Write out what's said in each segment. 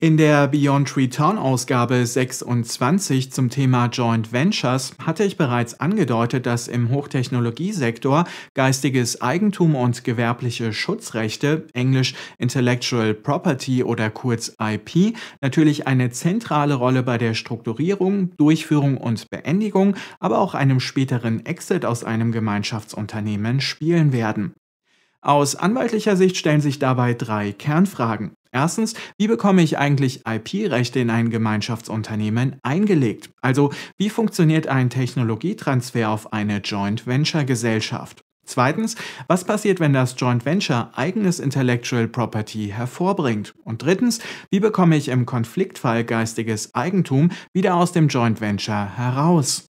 In der Beyond Return Ausgabe 26 zum Thema Joint Ventures hatte ich bereits angedeutet, dass im Hochtechnologiesektor geistiges Eigentum und gewerbliche Schutzrechte, englisch Intellectual Property oder kurz IP, natürlich eine zentrale Rolle bei der Strukturierung, Durchführung und Beendigung, aber auch einem späteren Exit aus einem Gemeinschaftsunternehmen spielen werden. Aus anwaltlicher Sicht stellen sich dabei drei Kernfragen. Erstens, wie bekomme ich eigentlich IP-Rechte in ein Gemeinschaftsunternehmen eingelegt? Also, wie funktioniert ein Technologietransfer auf eine Joint Venture Gesellschaft? Zweitens, was passiert, wenn das Joint Venture eigenes Intellectual Property hervorbringt? Und drittens, wie bekomme ich im Konfliktfall geistiges Eigentum wieder aus dem Joint Venture heraus?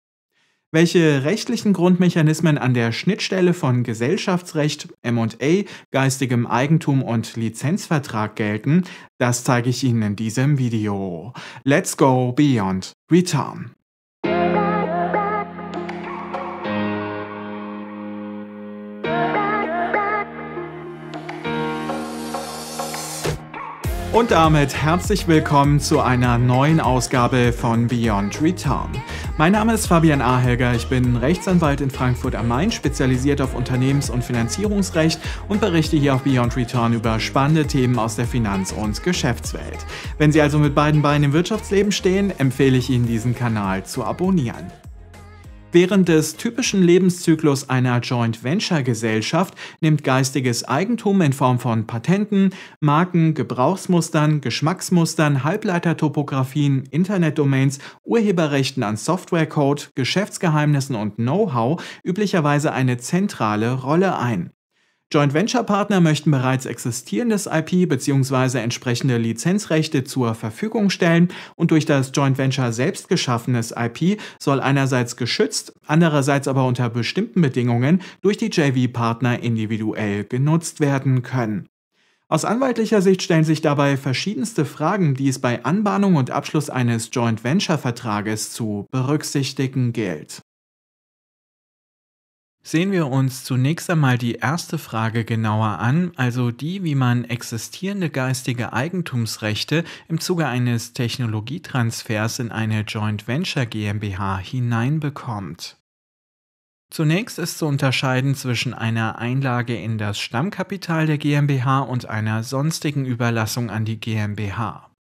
Welche rechtlichen Grundmechanismen an der Schnittstelle von Gesellschaftsrecht, MA, geistigem Eigentum und Lizenzvertrag gelten, das zeige ich Ihnen in diesem Video. Let's go beyond return. Und damit herzlich willkommen zu einer neuen Ausgabe von Beyond Return. Mein Name ist Fabian Ahelger, ich bin Rechtsanwalt in Frankfurt am Main, spezialisiert auf Unternehmens- und Finanzierungsrecht und berichte hier auf Beyond Return über spannende Themen aus der Finanz- und Geschäftswelt. Wenn Sie also mit beiden Beinen im Wirtschaftsleben stehen, empfehle ich Ihnen diesen Kanal zu abonnieren. Während des typischen Lebenszyklus einer Joint Venture Gesellschaft nimmt geistiges Eigentum in Form von Patenten, Marken, Gebrauchsmustern, Geschmacksmustern, Halbleitertopographien, Internetdomains, Urheberrechten an Softwarecode, Geschäftsgeheimnissen und Know-how üblicherweise eine zentrale Rolle ein. Joint Venture Partner möchten bereits existierendes IP bzw. entsprechende Lizenzrechte zur Verfügung stellen und durch das Joint Venture selbst geschaffenes IP soll einerseits geschützt, andererseits aber unter bestimmten Bedingungen durch die JV-Partner individuell genutzt werden können. Aus anwaltlicher Sicht stellen sich dabei verschiedenste Fragen, die es bei Anbahnung und Abschluss eines Joint Venture Vertrages zu berücksichtigen gilt. Sehen wir uns zunächst einmal die erste Frage genauer an, also die, wie man existierende geistige Eigentumsrechte im Zuge eines Technologietransfers in eine Joint Venture GmbH hineinbekommt. Zunächst ist zu unterscheiden zwischen einer Einlage in das Stammkapital der GmbH und einer sonstigen Überlassung an die GmbH.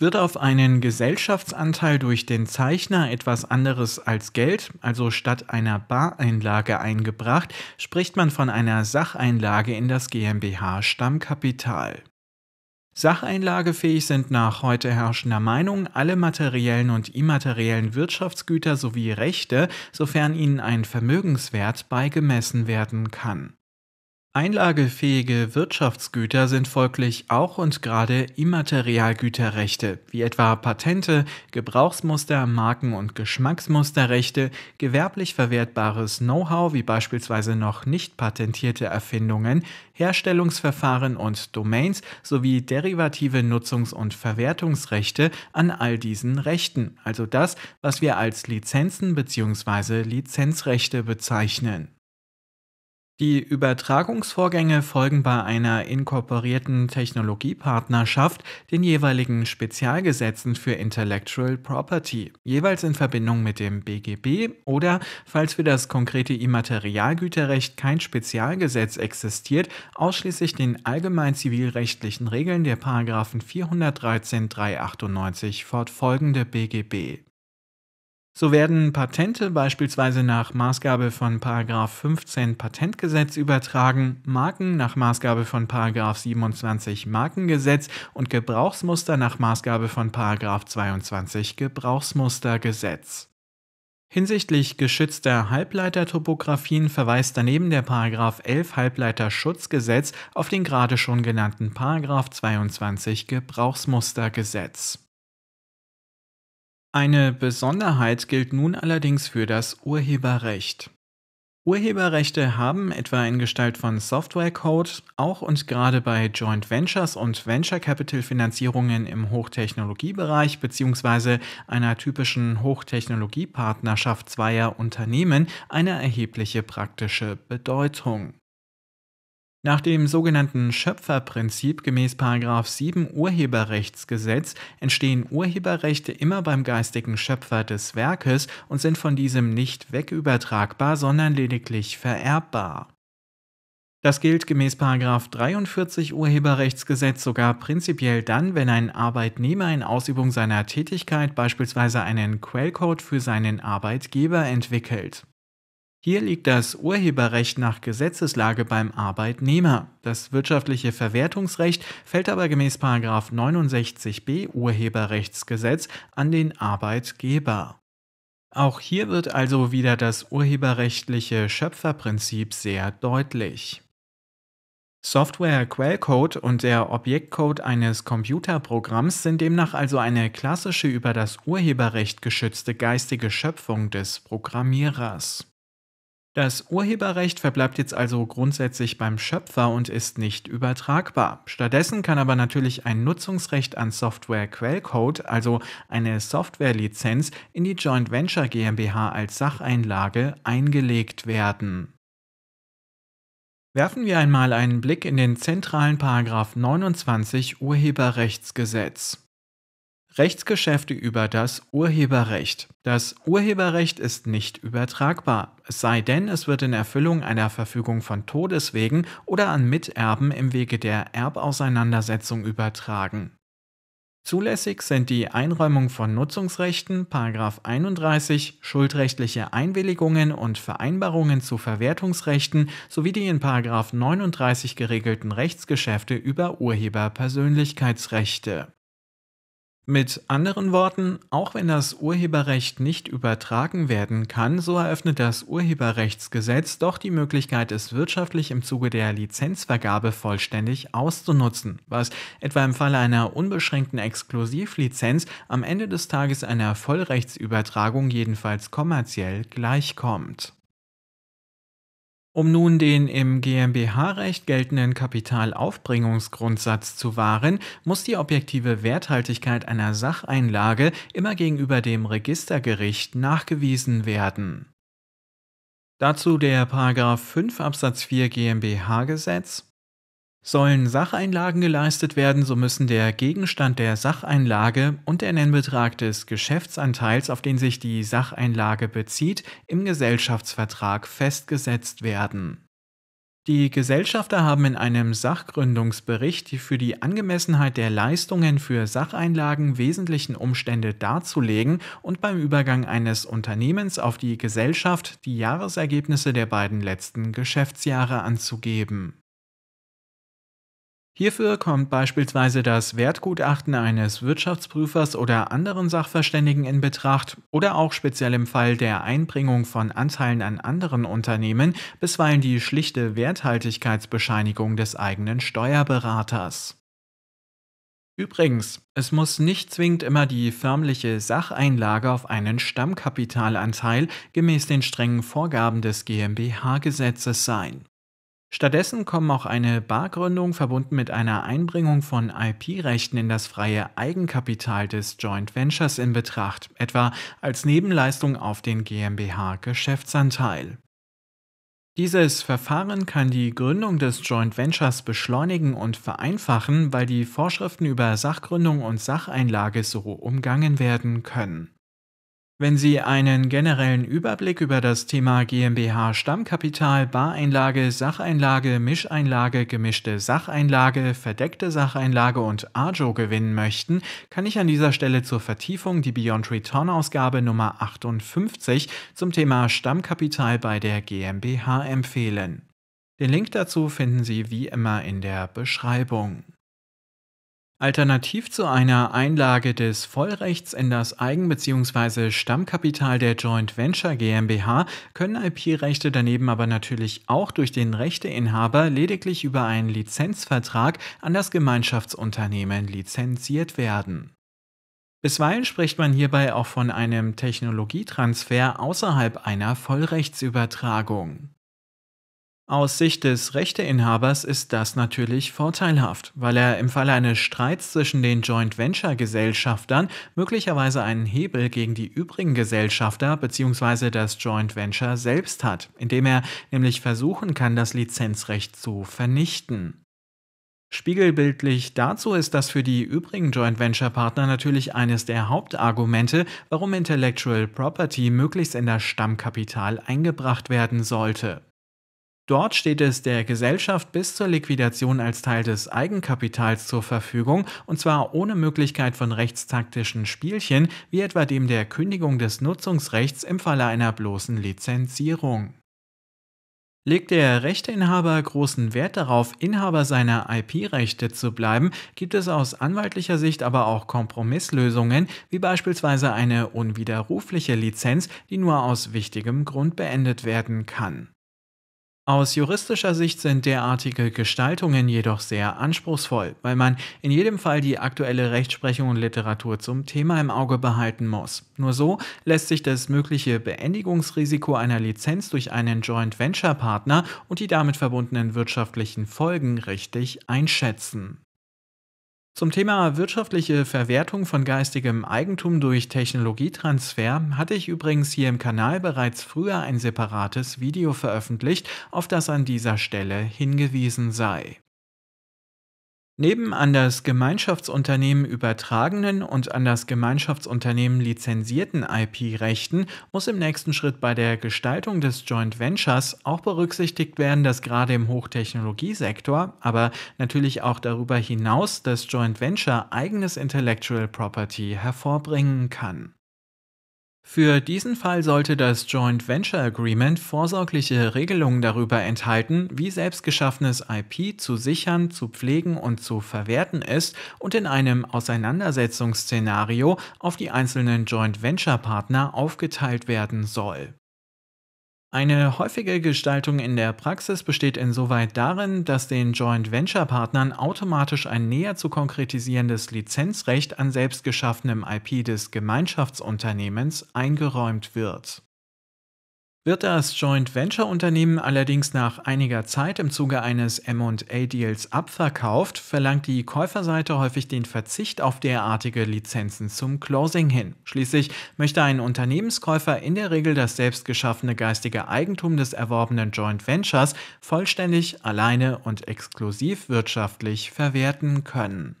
Wird auf einen Gesellschaftsanteil durch den Zeichner etwas anderes als Geld, also statt einer Bareinlage eingebracht, spricht man von einer Sacheinlage in das GmbH Stammkapital. Sacheinlagefähig sind nach heute herrschender Meinung alle materiellen und immateriellen Wirtschaftsgüter sowie Rechte, sofern ihnen ein Vermögenswert beigemessen werden kann. Einlagefähige Wirtschaftsgüter sind folglich auch und gerade Immaterialgüterrechte, wie etwa Patente, Gebrauchsmuster, Marken- und Geschmacksmusterrechte, gewerblich verwertbares Know-how wie beispielsweise noch nicht patentierte Erfindungen, Herstellungsverfahren und Domains sowie derivative Nutzungs- und Verwertungsrechte an all diesen Rechten, also das, was wir als Lizenzen bzw. Lizenzrechte bezeichnen. Die Übertragungsvorgänge folgen bei einer inkorporierten Technologiepartnerschaft den jeweiligen Spezialgesetzen für Intellectual Property, jeweils in Verbindung mit dem BGB oder, falls für das konkrete Immaterialgüterrecht kein Spezialgesetz existiert, ausschließlich den allgemein zivilrechtlichen Regeln der Paragraphen 413 398 fortfolgende BGB. So werden Patente beispielsweise nach Maßgabe von 15 Patentgesetz übertragen, Marken nach Maßgabe von 27 Markengesetz und Gebrauchsmuster nach Maßgabe von 22 Gebrauchsmustergesetz. Hinsichtlich geschützter Halbleitertopographien verweist daneben der 11 Halbleiterschutzgesetz auf den gerade schon genannten 22 Gebrauchsmustergesetz. Eine Besonderheit gilt nun allerdings für das Urheberrecht. Urheberrechte haben, etwa in Gestalt von Softwarecode, auch und gerade bei Joint Ventures und Venture Capital Finanzierungen im Hochtechnologiebereich bzw. einer typischen Hochtechnologiepartnerschaft zweier Unternehmen eine erhebliche praktische Bedeutung. Nach dem sogenannten Schöpferprinzip gemäß 7 Urheberrechtsgesetz entstehen Urheberrechte immer beim geistigen Schöpfer des Werkes und sind von diesem nicht wegübertragbar, sondern lediglich vererbbar. Das gilt gemäß 43 Urheberrechtsgesetz sogar prinzipiell dann, wenn ein Arbeitnehmer in Ausübung seiner Tätigkeit beispielsweise einen Quellcode für seinen Arbeitgeber entwickelt. Hier liegt das Urheberrecht nach Gesetzeslage beim Arbeitnehmer. Das wirtschaftliche Verwertungsrecht fällt aber gemäß 69b Urheberrechtsgesetz an den Arbeitgeber. Auch hier wird also wieder das urheberrechtliche Schöpferprinzip sehr deutlich. Software-Quellcode und der Objektcode eines Computerprogramms sind demnach also eine klassische über das Urheberrecht geschützte geistige Schöpfung des Programmierers. Das Urheberrecht verbleibt jetzt also grundsätzlich beim Schöpfer und ist nicht übertragbar. Stattdessen kann aber natürlich ein Nutzungsrecht an Software-Quellcode, also eine Softwarelizenz, in die Joint Venture GmbH als Sacheinlage eingelegt werden. Werfen wir einmal einen Blick in den zentralen Paragraph 29 Urheberrechtsgesetz. Rechtsgeschäfte über das Urheberrecht. Das Urheberrecht ist nicht übertragbar, es sei denn, es wird in Erfüllung einer Verfügung von Todeswegen oder an Miterben im Wege der Erbauseinandersetzung übertragen. Zulässig sind die Einräumung von Nutzungsrechten, 31, schuldrechtliche Einwilligungen und Vereinbarungen zu Verwertungsrechten sowie die in 39 geregelten Rechtsgeschäfte über Urheberpersönlichkeitsrechte. Mit anderen Worten, auch wenn das Urheberrecht nicht übertragen werden kann, so eröffnet das Urheberrechtsgesetz doch die Möglichkeit, es wirtschaftlich im Zuge der Lizenzvergabe vollständig auszunutzen, was etwa im Falle einer unbeschränkten Exklusivlizenz am Ende des Tages einer Vollrechtsübertragung jedenfalls kommerziell gleichkommt. Um nun den im GmbH-Recht geltenden Kapitalaufbringungsgrundsatz zu wahren, muss die objektive Werthaltigkeit einer Sacheinlage immer gegenüber dem Registergericht nachgewiesen werden. Dazu der 5 Absatz 4 GmbH-Gesetz Sollen Sacheinlagen geleistet werden, so müssen der Gegenstand der Sacheinlage und der Nennbetrag des Geschäftsanteils, auf den sich die Sacheinlage bezieht, im Gesellschaftsvertrag festgesetzt werden. Die Gesellschafter haben in einem Sachgründungsbericht die für die Angemessenheit der Leistungen für Sacheinlagen wesentlichen Umstände darzulegen und beim Übergang eines Unternehmens auf die Gesellschaft die Jahresergebnisse der beiden letzten Geschäftsjahre anzugeben. Hierfür kommt beispielsweise das Wertgutachten eines Wirtschaftsprüfers oder anderen Sachverständigen in Betracht oder auch speziell im Fall der Einbringung von Anteilen an anderen Unternehmen bisweilen die schlichte Werthaltigkeitsbescheinigung des eigenen Steuerberaters. Übrigens, es muss nicht zwingend immer die förmliche Sacheinlage auf einen Stammkapitalanteil gemäß den strengen Vorgaben des GmbH-Gesetzes sein. Stattdessen kommen auch eine Bargründung verbunden mit einer Einbringung von IP-Rechten in das freie Eigenkapital des Joint Ventures in Betracht, etwa als Nebenleistung auf den GmbH-Geschäftsanteil. Dieses Verfahren kann die Gründung des Joint Ventures beschleunigen und vereinfachen, weil die Vorschriften über Sachgründung und Sacheinlage so umgangen werden können. Wenn Sie einen generellen Überblick über das Thema GmbH Stammkapital, Bareinlage, Sacheinlage, Mischeinlage, gemischte Sacheinlage, verdeckte Sacheinlage und Ajo gewinnen möchten, kann ich an dieser Stelle zur Vertiefung die Beyond Return Ausgabe Nummer 58 zum Thema Stammkapital bei der GmbH empfehlen. Den Link dazu finden Sie wie immer in der Beschreibung. Alternativ zu einer Einlage des Vollrechts in das Eigen- bzw. Stammkapital der Joint Venture GmbH können IP-Rechte daneben aber natürlich auch durch den Rechteinhaber lediglich über einen Lizenzvertrag an das Gemeinschaftsunternehmen lizenziert werden. Bisweilen spricht man hierbei auch von einem Technologietransfer außerhalb einer Vollrechtsübertragung. Aus Sicht des Rechteinhabers ist das natürlich vorteilhaft, weil er im Falle eines Streits zwischen den Joint Venture Gesellschaftern möglicherweise einen Hebel gegen die übrigen Gesellschafter bzw. das Joint Venture selbst hat, indem er nämlich versuchen kann, das Lizenzrecht zu vernichten. Spiegelbildlich dazu ist das für die übrigen Joint Venture Partner natürlich eines der Hauptargumente, warum Intellectual Property möglichst in das Stammkapital eingebracht werden sollte. Dort steht es der Gesellschaft bis zur Liquidation als Teil des Eigenkapitals zur Verfügung, und zwar ohne Möglichkeit von rechtstaktischen Spielchen, wie etwa dem der Kündigung des Nutzungsrechts im Falle einer bloßen Lizenzierung. Legt der Rechteinhaber großen Wert darauf, Inhaber seiner IP-Rechte zu bleiben, gibt es aus anwaltlicher Sicht aber auch Kompromisslösungen, wie beispielsweise eine unwiderrufliche Lizenz, die nur aus wichtigem Grund beendet werden kann. Aus juristischer Sicht sind derartige Gestaltungen jedoch sehr anspruchsvoll, weil man in jedem Fall die aktuelle Rechtsprechung und Literatur zum Thema im Auge behalten muss. Nur so lässt sich das mögliche Beendigungsrisiko einer Lizenz durch einen Joint Venture Partner und die damit verbundenen wirtschaftlichen Folgen richtig einschätzen. Zum Thema wirtschaftliche Verwertung von geistigem Eigentum durch Technologietransfer hatte ich übrigens hier im Kanal bereits früher ein separates Video veröffentlicht, auf das an dieser Stelle hingewiesen sei. Neben an das Gemeinschaftsunternehmen übertragenen und an das Gemeinschaftsunternehmen lizenzierten IP-Rechten muss im nächsten Schritt bei der Gestaltung des Joint Ventures auch berücksichtigt werden, dass gerade im Hochtechnologiesektor, aber natürlich auch darüber hinaus das Joint Venture eigenes Intellectual Property hervorbringen kann. Für diesen Fall sollte das Joint Venture Agreement vorsorgliche Regelungen darüber enthalten, wie selbstgeschaffenes IP zu sichern, zu pflegen und zu verwerten ist und in einem Auseinandersetzungsszenario auf die einzelnen Joint Venture Partner aufgeteilt werden soll. Eine häufige Gestaltung in der Praxis besteht insoweit darin, dass den Joint Venture Partnern automatisch ein näher zu konkretisierendes Lizenzrecht an selbstgeschaffenem IP des Gemeinschaftsunternehmens eingeräumt wird. Wird das Joint Venture Unternehmen allerdings nach einiger Zeit im Zuge eines M&A-Deals abverkauft, verlangt die Käuferseite häufig den Verzicht auf derartige Lizenzen zum Closing hin. Schließlich möchte ein Unternehmenskäufer in der Regel das selbst geschaffene geistige Eigentum des erworbenen Joint Ventures vollständig, alleine und exklusiv wirtschaftlich verwerten können.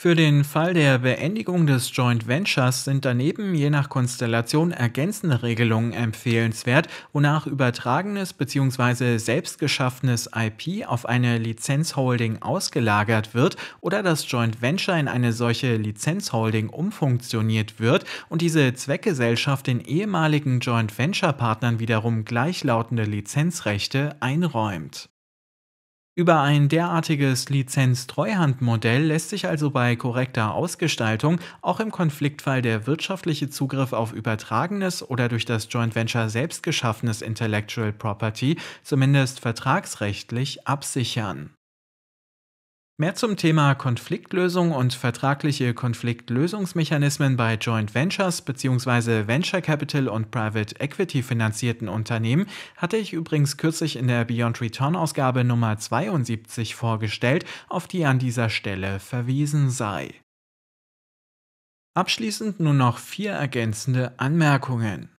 Für den Fall der Beendigung des Joint Ventures sind daneben je nach Konstellation ergänzende Regelungen empfehlenswert, wonach übertragenes bzw. selbstgeschaffenes IP auf eine Lizenzholding ausgelagert wird oder das Joint Venture in eine solche Lizenzholding umfunktioniert wird und diese Zweckgesellschaft den ehemaligen Joint Venture Partnern wiederum gleichlautende Lizenzrechte einräumt. Über ein derartiges Lizenz-Treuhandmodell lässt sich also bei korrekter Ausgestaltung auch im Konfliktfall der wirtschaftliche Zugriff auf übertragenes oder durch das Joint Venture selbst geschaffenes Intellectual Property zumindest vertragsrechtlich absichern. Mehr zum Thema Konfliktlösung und vertragliche Konfliktlösungsmechanismen bei Joint Ventures bzw. Venture Capital und Private Equity finanzierten Unternehmen hatte ich übrigens kürzlich in der Beyond Return Ausgabe Nummer 72 vorgestellt, auf die an dieser Stelle verwiesen sei. Abschließend nur noch vier ergänzende Anmerkungen.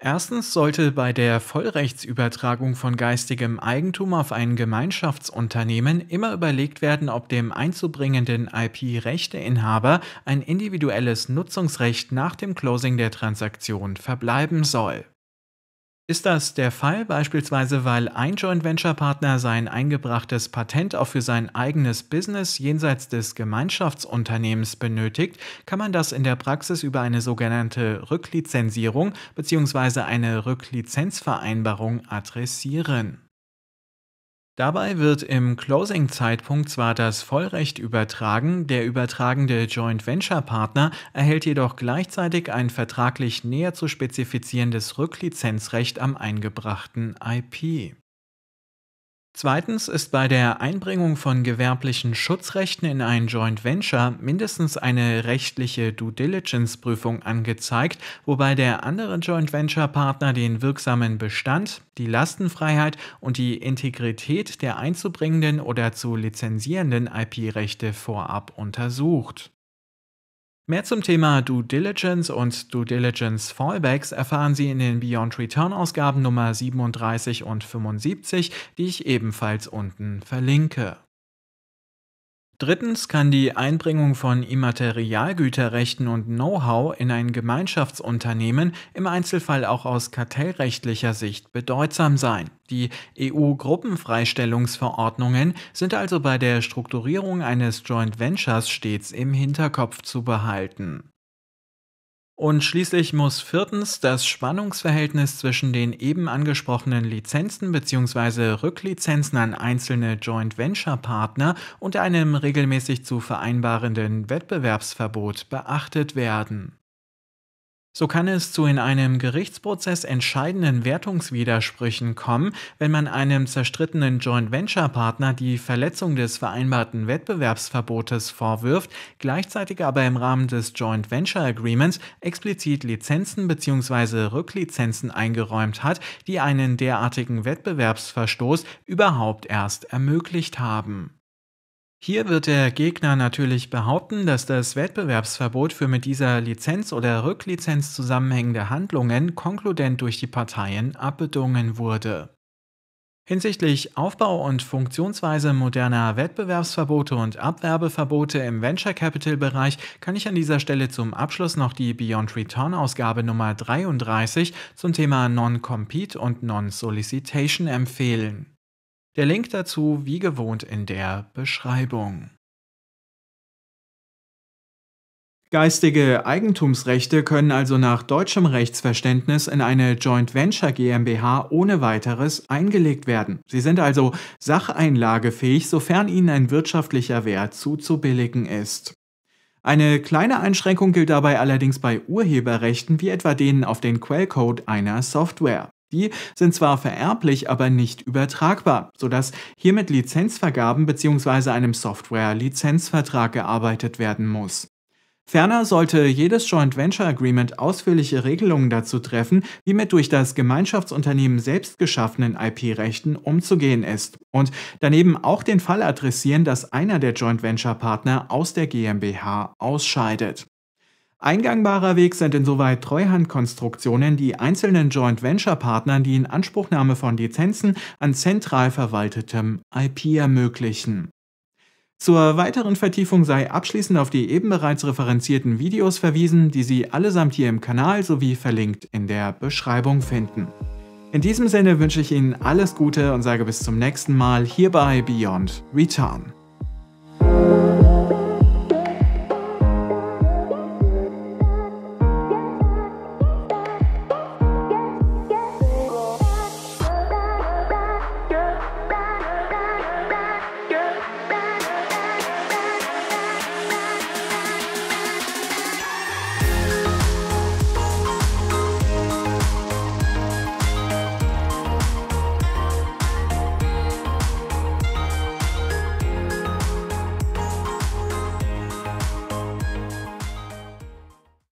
Erstens sollte bei der Vollrechtsübertragung von geistigem Eigentum auf ein Gemeinschaftsunternehmen immer überlegt werden, ob dem einzubringenden IP-Rechteinhaber ein individuelles Nutzungsrecht nach dem Closing der Transaktion verbleiben soll. Ist das der Fall, beispielsweise weil ein Joint Venture Partner sein eingebrachtes Patent auch für sein eigenes Business jenseits des Gemeinschaftsunternehmens benötigt, kann man das in der Praxis über eine sogenannte Rücklizenzierung bzw. eine Rücklizenzvereinbarung adressieren. Dabei wird im Closing-Zeitpunkt zwar das Vollrecht übertragen, der übertragende Joint Venture Partner erhält jedoch gleichzeitig ein vertraglich näher zu spezifizierendes Rücklizenzrecht am eingebrachten IP. Zweitens ist bei der Einbringung von gewerblichen Schutzrechten in ein Joint Venture mindestens eine rechtliche Due Diligence Prüfung angezeigt, wobei der andere Joint Venture Partner den wirksamen Bestand, die Lastenfreiheit und die Integrität der einzubringenden oder zu lizenzierenden IP-Rechte vorab untersucht. Mehr zum Thema Due Diligence und Due Diligence Fallbacks erfahren Sie in den Beyond Return Ausgaben Nummer 37 und 75, die ich ebenfalls unten verlinke. Drittens kann die Einbringung von Immaterialgüterrechten und Know-how in ein Gemeinschaftsunternehmen im Einzelfall auch aus kartellrechtlicher Sicht bedeutsam sein. Die EU-Gruppenfreistellungsverordnungen sind also bei der Strukturierung eines Joint Ventures stets im Hinterkopf zu behalten. Und schließlich muss viertens das Spannungsverhältnis zwischen den eben angesprochenen Lizenzen bzw. Rücklizenzen an einzelne Joint Venture Partner und einem regelmäßig zu vereinbarenden Wettbewerbsverbot beachtet werden. So kann es zu in einem Gerichtsprozess entscheidenden Wertungswidersprüchen kommen, wenn man einem zerstrittenen Joint Venture Partner die Verletzung des vereinbarten Wettbewerbsverbotes vorwirft, gleichzeitig aber im Rahmen des Joint Venture Agreements explizit Lizenzen bzw. Rücklizenzen eingeräumt hat, die einen derartigen Wettbewerbsverstoß überhaupt erst ermöglicht haben. Hier wird der Gegner natürlich behaupten, dass das Wettbewerbsverbot für mit dieser Lizenz oder Rücklizenz zusammenhängende Handlungen konkludent durch die Parteien abbedungen wurde. Hinsichtlich Aufbau und Funktionsweise moderner Wettbewerbsverbote und Abwerbeverbote im Venture Capital Bereich kann ich an dieser Stelle zum Abschluss noch die Beyond Return Ausgabe Nummer 33 zum Thema Non-Compete und Non-Solicitation empfehlen. Der Link dazu wie gewohnt in der Beschreibung. Geistige Eigentumsrechte können also nach deutschem Rechtsverständnis in eine Joint Venture GmbH ohne weiteres eingelegt werden. Sie sind also sacheinlagefähig, sofern ihnen ein wirtschaftlicher Wert zuzubilligen ist. Eine kleine Einschränkung gilt dabei allerdings bei Urheberrechten wie etwa denen auf den Quellcode einer Software. Die sind zwar vererblich, aber nicht übertragbar, sodass hier mit Lizenzvergaben bzw. einem Software-Lizenzvertrag gearbeitet werden muss. Ferner sollte jedes Joint Venture Agreement ausführliche Regelungen dazu treffen, wie mit durch das Gemeinschaftsunternehmen selbst geschaffenen IP-Rechten umzugehen ist und daneben auch den Fall adressieren, dass einer der Joint Venture Partner aus der GmbH ausscheidet. Eingangbarer Weg sind insoweit Treuhandkonstruktionen, die einzelnen Joint Venture Partnern die Inanspruchnahme von Lizenzen an zentral verwaltetem IP ermöglichen. Zur weiteren Vertiefung sei abschließend auf die eben bereits referenzierten Videos verwiesen, die Sie allesamt hier im Kanal sowie verlinkt in der Beschreibung finden. In diesem Sinne wünsche ich Ihnen alles Gute und sage bis zum nächsten Mal hier bei Beyond Return.